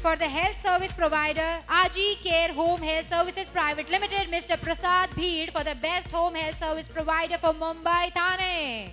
for the health service provider R G Care Home Health Services Private Limited, Mr. Prasad Bheed for the best home health service provider for Mumbai, Thane.